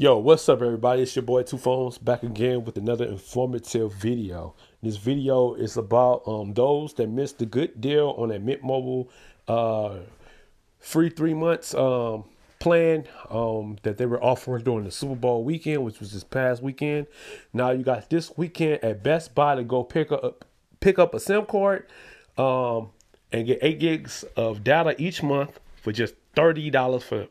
Yo, what's up, everybody? It's your boy TuPhonez back again with another informative video. This video is about um, those that missed the good deal on that Mint Mobile uh, free three months um, plan um, that they were offering during the Super Bowl weekend, which was this past weekend. Now you got this weekend at Best Buy to go pick up pick up a SIM card um, and get eight gigs of data each month for just thirty dollars for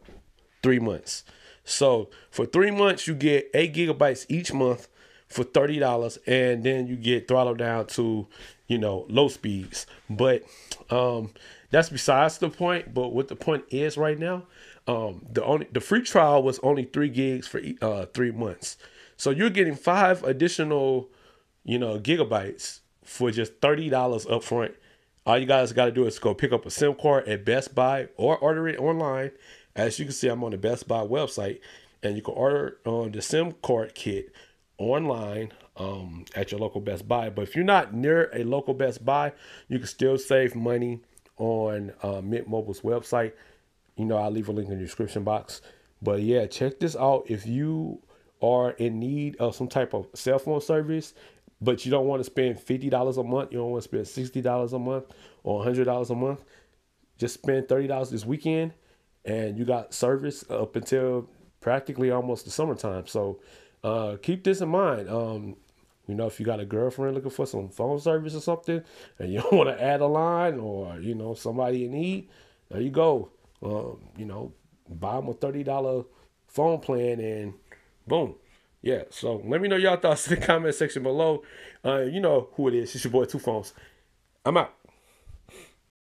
three months. So for three months, you get eight gigabytes each month for thirty dollars, and then you get throttled down to, you know, low speeds. But um, that's besides the point. But what the point is right now, um, the only the free trial was only three gigs for uh, three months. So you're getting five additional, you know, gigabytes for just thirty dollars upfront. All you guys got to do is go pick up a SIM card at Best Buy or order it online as you can see, I'm on the Best Buy website, and you can order um, the SIM card kit online um, at your local Best Buy. But if you're not near a local Best Buy, you can still save money on uh, Mint Mobile's website. You know, I'll leave a link in the description box. But yeah, check this out. If you are in need of some type of cell phone service, but you don't want to spend $50 a month, you don't want to spend $60 a month or $100 a month, just spend $30 this weekend and you got service up until practically almost the summertime. So uh, keep this in mind. Um, you know, if you got a girlfriend looking for some phone service or something, and you want to add a line or you know somebody in need, there you go. Um, you know, buy them a thirty dollar phone plan and boom. Yeah, so let me know y'all thoughts in the comment section below. Uh, you know who it is. It's your boy TuPhonez. I'm out.